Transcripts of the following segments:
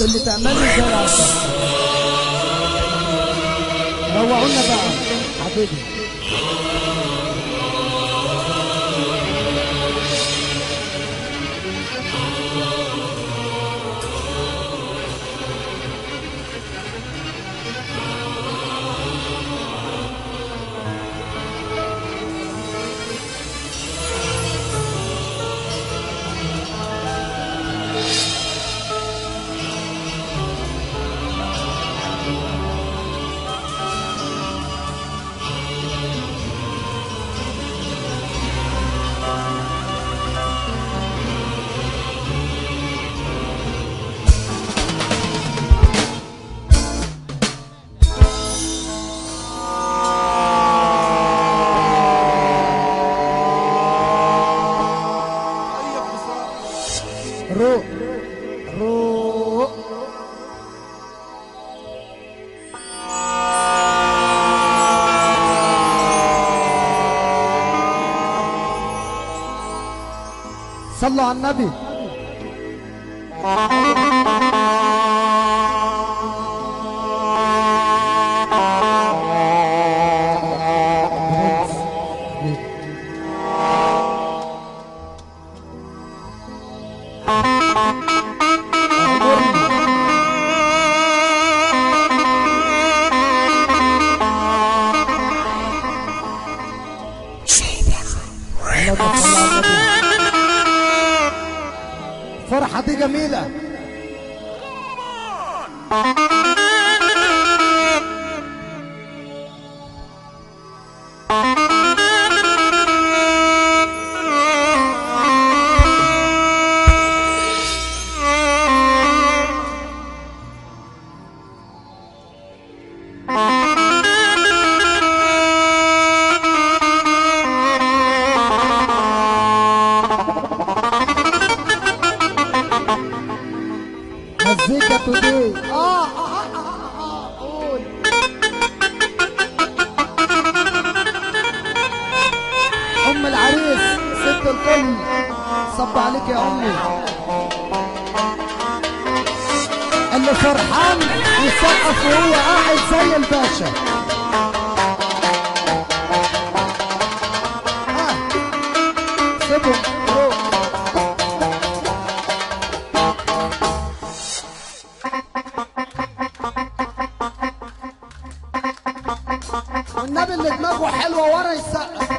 اللي تعمله زي العسل روعونا بقى. حبيبي. روق روق صلوا على النبي. جميلة اللي فرحان يسقف وهو قاعد زي الباشا. آه. سيبهم. والنبي اللي دماغه حلوة ورا يسقف.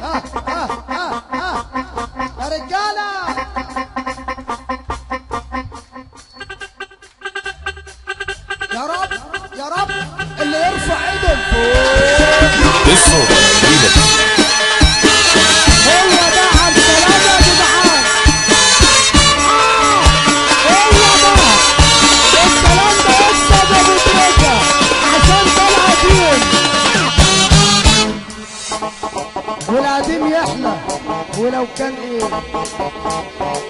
ولو كان ايه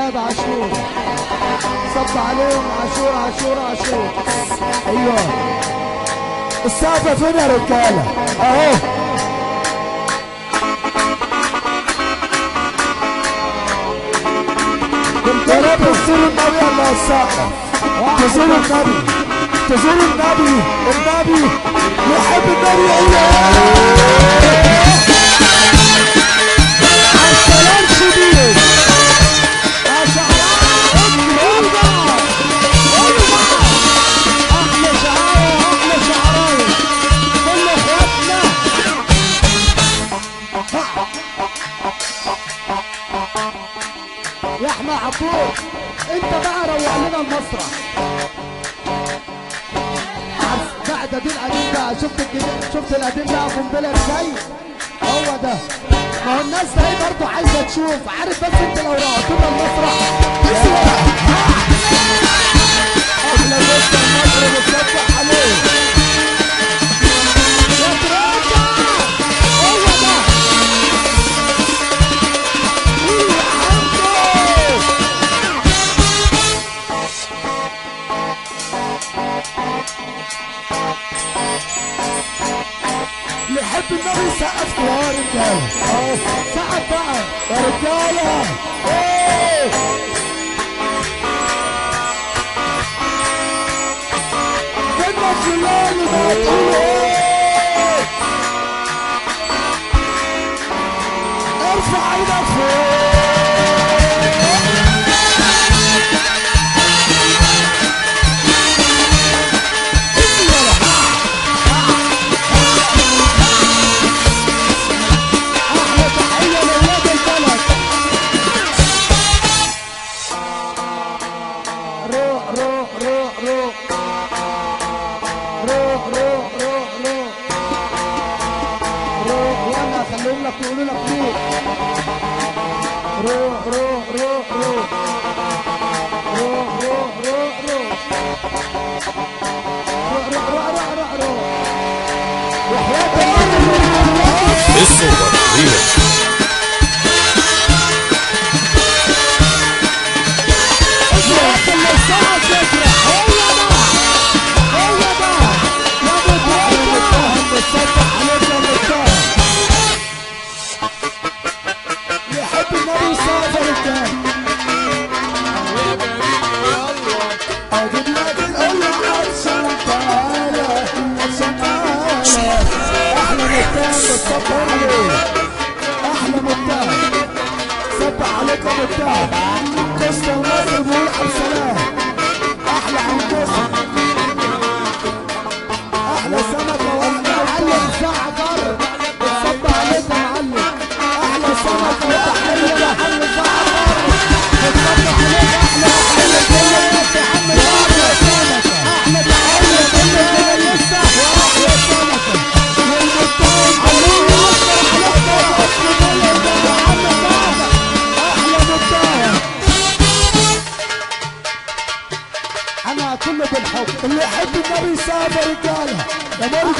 ولاد عاشور. صب عليهم عاشور عاشور عاشور. أيوه. السقف فين يا رجالة؟ أهو. يا رب تزوروا النبي الله السقف؟ تزوروا النبي. تزوروا النبي. النبي. يحب النبي يقول انت بقى روق لنا المسرح. ده دي القديم بقى شفت الجديد شفت القديم بقى قنبلة إزاي هو ده. ما هو الناس ده برضه عايزة تشوف. عارف بس انت لو رقعتونا المسرح. تسوى أحلى مصر بتصفح عليه. This is Leave it.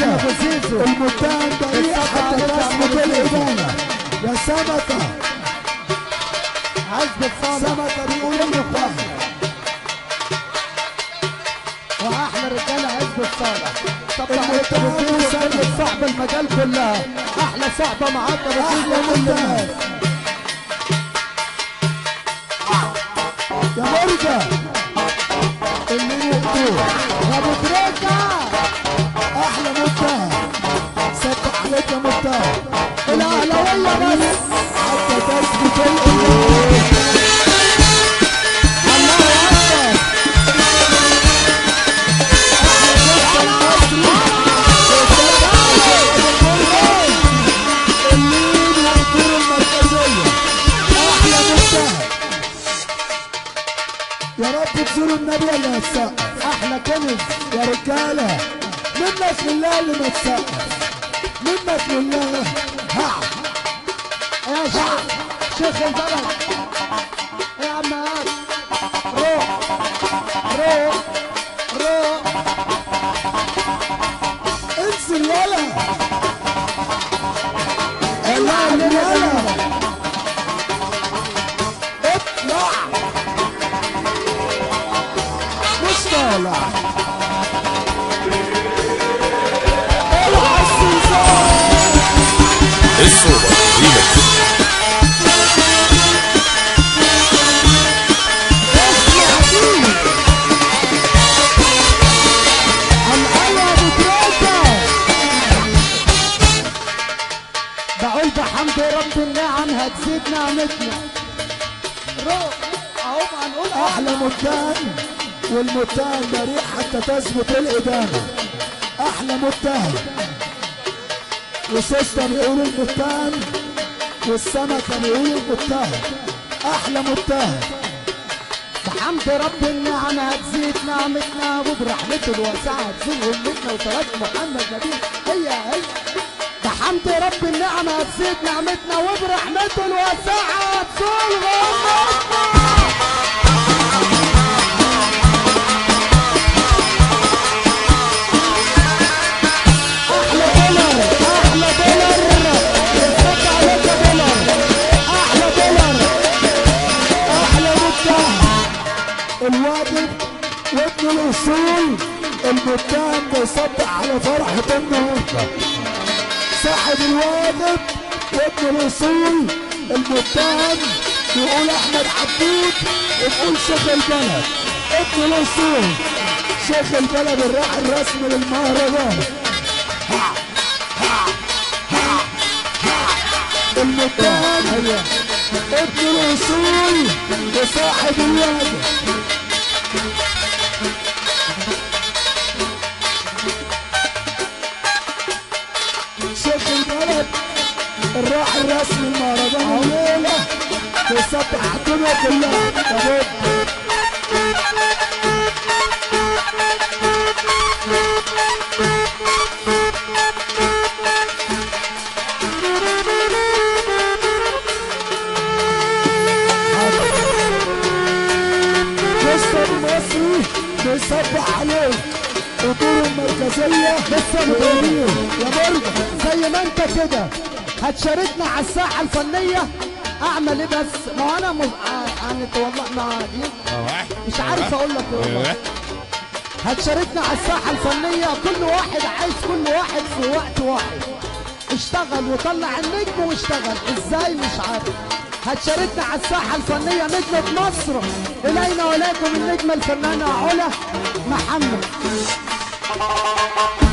سمكة المدان دقيقة حتى الرسم بالإدانة يا سمكة عزب الصامت سمكة بيقول النقطة وأحلى رجالة عزب الصامت طب المدان سمكة صاحب المجال كلها أحلى صحبة معاك بتقول يا كل الناس يا مرجع اللي يقتل يا ابو أحلى مفتاح سبح عليك يا مفتاح الاهلا والله بس. حتى تثبت الايمان منك لله اللي ما تسقف منك لله ها يا شيخ شيخ البلد يا عم روح روح روح انزل يلا يلا يلا اطلع مش طالع رب النعم هتزيد نعمتنا اهو هنقول أحلى متهم والمتهم بريء حتى تثبت الادانه أحلى متهم وسيستر يقول المتهم والسمكه بيقول المتهم أحلى متهم بحمد رب النعم هتزيد نعمتنا وبرحمته الواسعة تزول أمتنا وصلاة محمد نبي هي هي بحمد حمد رب النعمة هتزيد نعمتنا وبرحمته الواسعة. أحلى متهم الواجب وابن الأصول المتهم بيصدق على فرحة النهارده. صاحب الواجب وابن الأصول المتهم يقول أحمد عبود ويقول شيخ البلد. ابن الأصول شيخ البلد الراعي الرسمي للمهرجان. المتهم ابن الأصول وصاحب الواجب شيخ البلد الراعي الرسمي المهرجان الليلة بيسبح الدنيا كلها المصري بيصبح المركزية لسه مدير يا برجة زي ما انت كده. هتشاركنا على الساحة الفنية. أعمل إيه بس؟ ما أنا مز... آه، يعني والله ما مش عارف أقول لك إيه والله. هتشاركنا على الساحة الفنية. كل واحد عايز كل واحد في وقت واحد. اشتغل وطلع النجم واشتغل. إزاي؟ مش عارف. هتشاركنا على الساحة الفنية. نجمة مصر. إلينا واليكم النجمة الفنانة علا محمد. Thank you.